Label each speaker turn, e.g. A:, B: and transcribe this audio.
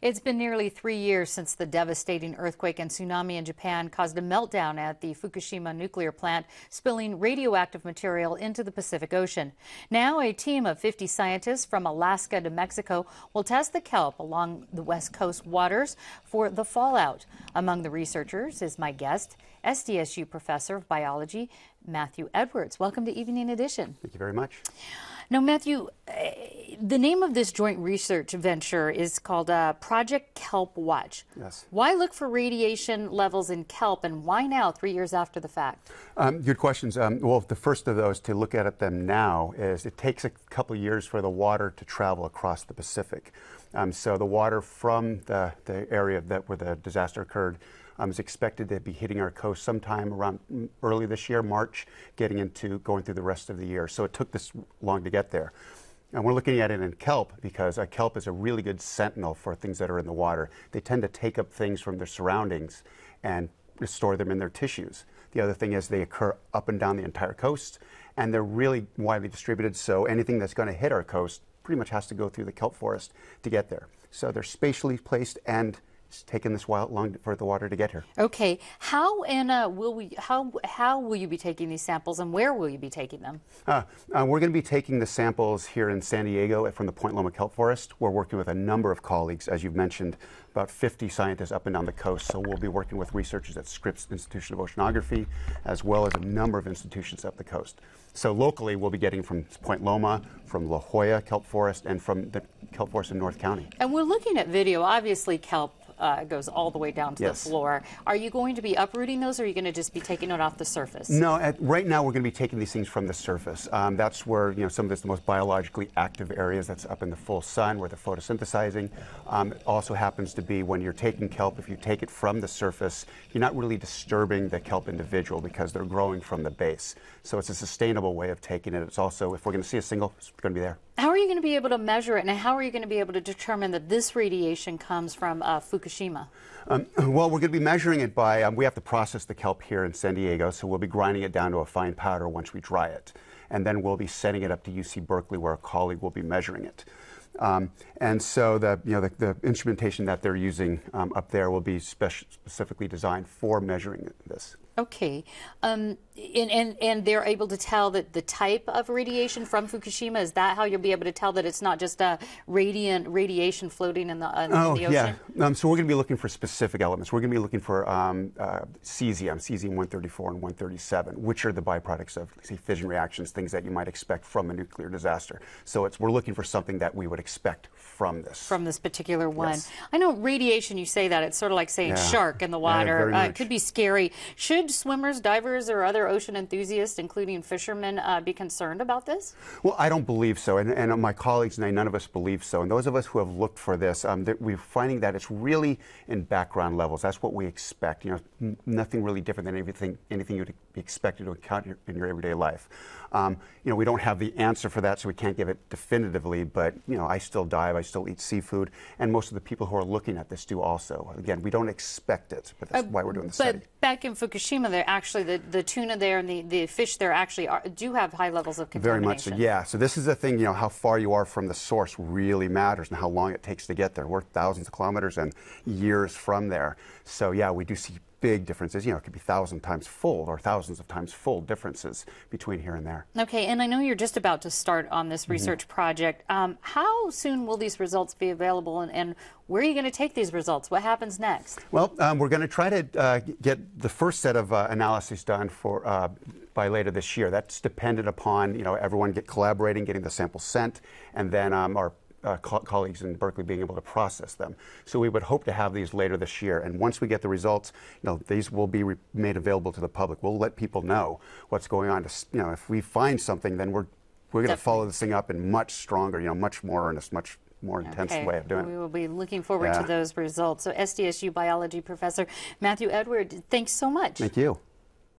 A: It's been nearly three years since the devastating earthquake and tsunami in Japan caused a meltdown at the Fukushima nuclear plant, spilling radioactive material into the Pacific Ocean. Now, a team of 50 scientists from Alaska to Mexico will test the kelp along the West Coast waters for the fallout. Among the researchers is my guest, SDSU professor of biology, Matthew Edwards. Welcome to Evening Edition.
B: Thank you very much.
A: Now, Matthew, the name of this joint research venture is called uh, Project Kelp Watch.
B: Yes.
A: Why look for radiation levels in kelp, and why now, three years after the fact?
B: Um, good questions. Um, well, the first of those to look at them now is it takes a couple years for the water to travel across the Pacific. Um, so the water from the, the area that where the disaster occurred um, is expected to be hitting our coast sometime around early this year, March, getting into going through the rest of the year. So it took this long to get there. And we're looking at it in kelp because a kelp is a really good sentinel for things that are in the water. They tend to take up things from their surroundings and store them in their tissues. The other thing is they occur up and down the entire coast, and they're really widely distributed. So anything that's going to hit our coast pretty much has to go through the kelp forest to get there. So they're spatially placed and it's taken this while long for the water to get here.
A: Okay, how and uh, will we? How how will you be taking these samples, and where will you be taking them?
B: Uh, uh, we're going to be taking the samples here in San Diego from the Point Loma Kelp Forest. We're working with a number of colleagues, as you've mentioned, about 50 scientists up and down the coast. So we'll be working with researchers at Scripps Institution of Oceanography, as well as a number of institutions up the coast. So locally, we'll be getting from Point Loma, from La Jolla Kelp Forest, and from the Kelp Forest in North County.
A: And we're looking at video. Obviously, kelp uh, goes all the way down to
B: yes.
A: the floor. Are you going to be uprooting those, or are you going to just be taking it off the surface?
B: No, at, right now we're going to be taking these things from the surface. Um, that's where you know some of this the most biologically active areas. That's up in the full sun where they're photosynthesizing. Um, it also happens to be when you're taking kelp. If you take it from the surface, you're not really disturbing the kelp individual because they're growing from the base. So it's a sustainable way of taking it. It's also if we're going to see a single, it's going to be there.
A: How are you going to be able to measure it, and how are you going to be able to determine that this radiation comes from uh, Fukushima?
B: Um, well, we're going to be measuring it by, um, we have to process the kelp here in San Diego, so we'll be grinding it down to a fine powder once we dry it. And then we'll be sending it up to UC Berkeley where a colleague will be measuring it. Um, and so the, you know, the, the instrumentation that they're using um, up there will be specifically designed for measuring this.
A: Okay. Um, and, and, and they're able to tell that the type of radiation from Fukushima, is that how you'll be able to tell that it's not just a radiant radiation floating in the, uh,
B: oh,
A: in the ocean?
B: yeah. Um, so we're going to be looking for specific elements. We're going to be looking for um, uh, cesium, cesium-134 and 137, which are the byproducts of say, fission reactions, things that you might expect from a nuclear disaster. So it's, we're looking for something that we would expect from this.
A: From this particular one.
B: Yes.
A: I know radiation, you say that, it's sort of like saying
B: yeah.
A: shark in the water.
B: Yeah,
A: uh, it could be scary. Should swimmers, divers, or other ocean enthusiasts, including fishermen, uh, be concerned about this?
B: Well, I don't believe so, and, and, my colleagues and I, none of us believe so. And those of us who have looked for this, um, we're finding that it's really in background levels. That's what we expect. You know, nothing really different than anything anything you'd be expected to encounter in your everyday life. Um, you know, we don't have the answer for that, so we can't give it definitively. But you know, I still dive, I still eat seafood, and most of the people who are looking at this do also. Again, we don't expect it, but that's uh, why we're doing the
A: but
B: study.
A: But back in Fukushima, there actually the, the tuna there and the, the fish there actually are, do have high levels of contamination.
B: Very much so. Yeah. So this is the thing. You know, how far you are from the source really matters, and how long it takes to get there. We're thousands of kilometers and years from there. So yeah, we do see big differences. You know, it could be thousand times fold or thousands of times fold differences between here and there.
A: Okay, and I know you're just about to start on this mm-hmm. research mm -hmm. project. Um, how soon will these results be available, and, and where are you going to take these results? What happens next?
B: Well, um, we're going to try to uh, get the first set of uh, analyses done for. Uh, by later this year. That's dependent upon you know everyone get collaborating, getting the samples sent, and then um, our uh, co colleagues in Berkeley being able to process them. So we would hope to have these later this year. And once we get the results, you know, these will be made available to the public. We'll let people know what's going on. To, you know, if we find something, then we're we're going to follow this thing up in much stronger, you know, much more earnest, much more intense
A: okay.
B: way of doing
A: it.
B: We
A: will be looking forward
B: yeah.
A: to those results. So SDSU biology professor Matthew Edward, thanks so much.
B: Thank you.